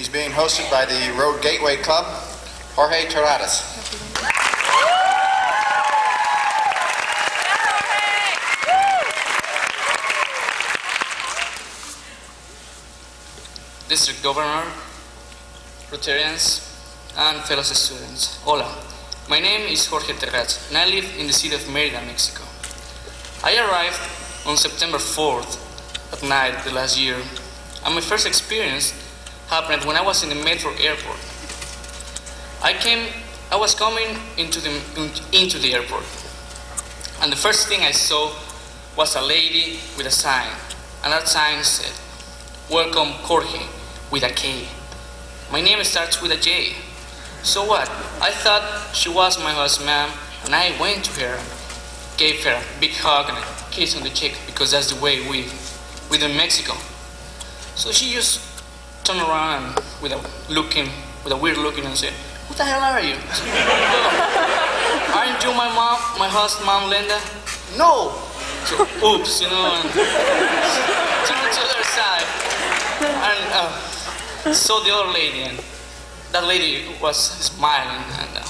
He's being hosted by the Road Gateway Club, Jorge Terrats. District Governor, Rotarians, and fellow students. Hola, my name is Jorge Terrats, and I live in the city of Merida, Mexico. I arrived on September 4th at night the last year, and my first experience happened when I was in the metro airport. I came, I was coming into the, into the airport, and the first thing I saw was a lady with a sign, and that sign said, Welcome Jorge, with a K. My name starts with a J. So what? I thought she was my host ma'am, and I went to her, gave her a big hug and a kiss on the cheek because that's the way we, we do in Mexico. So she just turned around and with a looking, with a weird looking and said, "Who the hell are you?" I said, "Oh, Aren't you my mom, my host mom, Linda? No. So oops, you know, and turned to the other side and uh, saw the other lady, and that lady was smiling, and uh,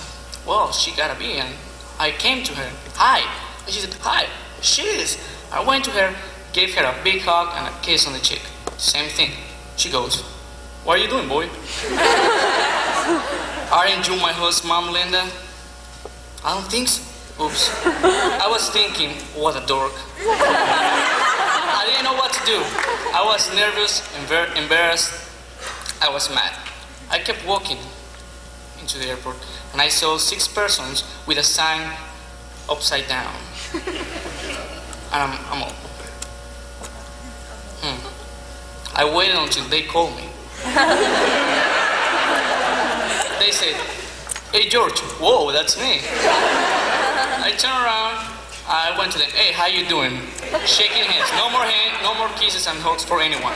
well, she gotta be, and I came to her, hi, and she said, hi, she is. I went to her, gave her a big hug and a kiss on the cheek. Same thing. She goes, what are you doing, boy? Aren't you my host, Mom Linda? I don't think so. Oops. I was thinking, what a dork. I didn't know what to do. I was nervous, embar- embarrassed. I was mad. I kept walking into the airport and I saw six persons with a sign upside down. And I'm, I'm all, hmm. I waited until they called me. They said, hey George, whoa, that's me. I turned around, I went to them, hey, how you doing? Shaking hands, no more hand, no more kisses and hugs for anyone.